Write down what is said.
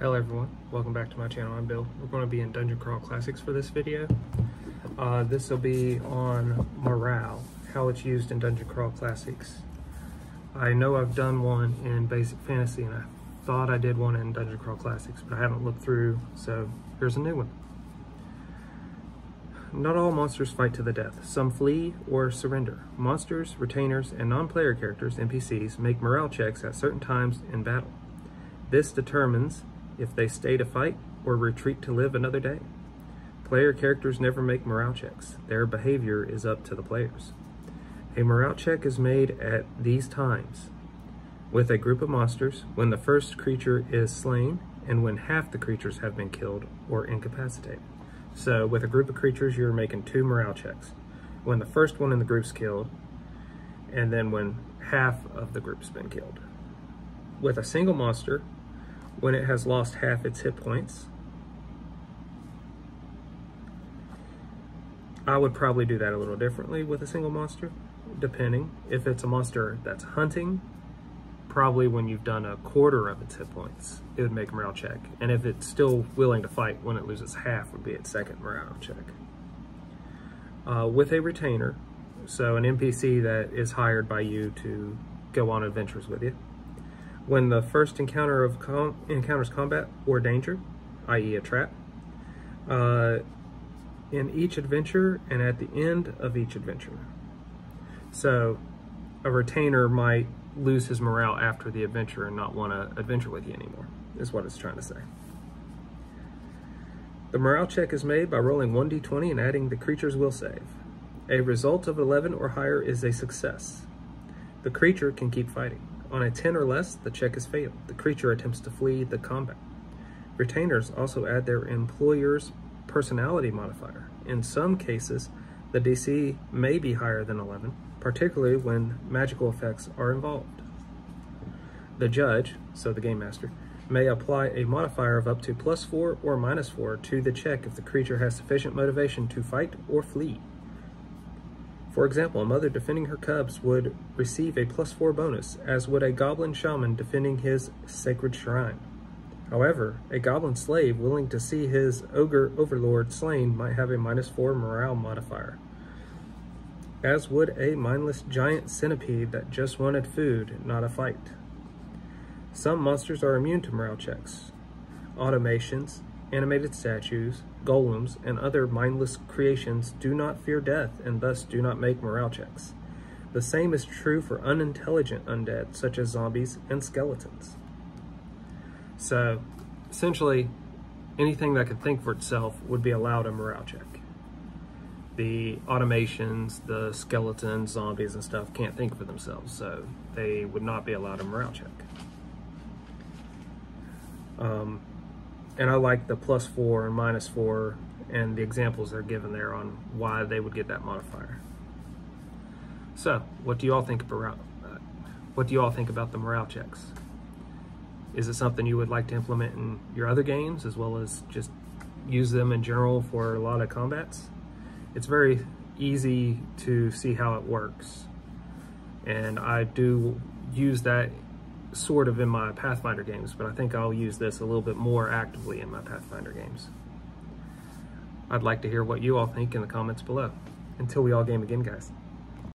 Hello everyone, welcome back to my channel. I'm Bill. We're going to be in Dungeon Crawl Classics for this video. Uh, this will be on morale, how it's used in Dungeon Crawl Classics. I know I've done one in Basic Fantasy and I thought I did one in Dungeon Crawl Classics, but I haven't looked through, so here's a new one. Not all monsters fight to the death. Some flee or surrender. Monsters, retainers, and non-player characters, NPCs, make morale checks at certain times in battle. This determines if they stay to fight or retreat to live another day. Player characters never make morale checks. Their behavior is up to the players. A morale check is made at these times with a group of monsters when the first creature is slain and when half the creatures have been killed or incapacitated. So with a group of creatures, you're making two morale checks. When the first one in the group's killed, and then when half of the group's been killed. With a single monster, when it has lost half its hit points. I would probably do that a little differently with a single monster, depending. If it's a monster that's hunting, probably when you've done a quarter of its hit points, it would make a morale check. And if it's still willing to fight when it loses half, would be its second morale check. Uh, with a retainer, so an NPC that is hired by you to go on adventures with you, when the first encounter of com encounters combat or danger, i.e. a trap, uh, in each adventure and at the end of each adventure. So a retainer might lose his morale after the adventure and not want to adventure with you anymore, is what it's trying to say. The morale check is made by rolling 1d20 and adding the creature's will save. A result of 11 or higher is a success. The creature can keep fighting. On a 10 or less, the check is failed. The creature attempts to flee the combat. Retainers also add their employer's personality modifier. In some cases, the DC may be higher than 11, particularly when magical effects are involved. The judge, so the game master, may apply a modifier of up to plus 4 or minus 4 to the check if the creature has sufficient motivation to fight or flee. For example, a mother defending her cubs would receive a plus four bonus, as would a goblin shaman defending his sacred shrine. However, a goblin slave willing to see his ogre overlord slain might have a minus four morale modifier, as would a mindless giant centipede that just wanted food, not a fight. Some monsters are immune to morale checks. Automations, animated statues, golems, and other mindless creations do not fear death and thus do not make morale checks. The same is true for unintelligent undead, such as zombies and skeletons. So, essentially, anything that could think for itself would be allowed a morale check. The automations, the skeletons, zombies, and stuff can't think for themselves, so they would not be allowed a morale check. Um, and I like the plus four and minus four and the examples they're given there on why they would get that modifier. So, what do you all think about what do you all think about the morale checks? Is it something you would like to implement in your other games as well as just use them in general for a lot of combats? It's very easy to see how it works. And I do use that sort of in my Pathfinder games, but I think I'll use this a little bit more actively in my Pathfinder games. I'd like to hear what you all think in the comments below. Until we all game again, guys.